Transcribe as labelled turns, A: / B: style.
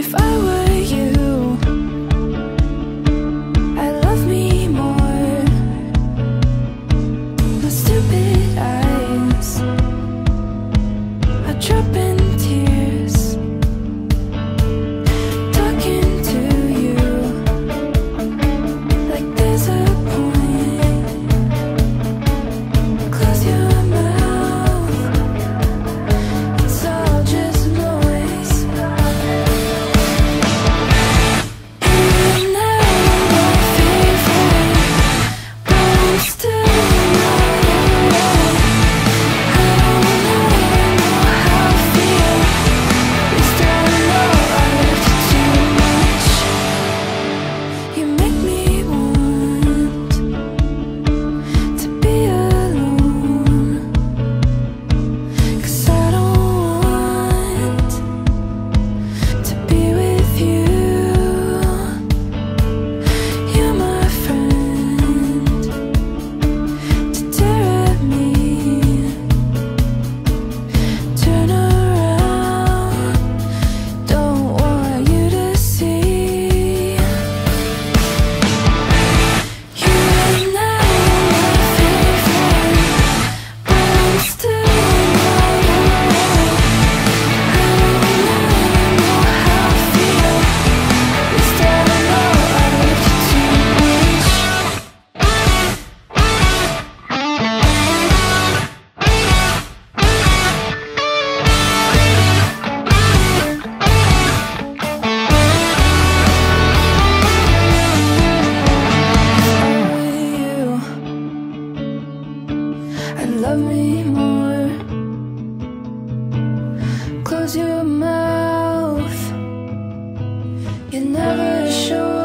A: If I were and love me more. Close your mouth, You never sure.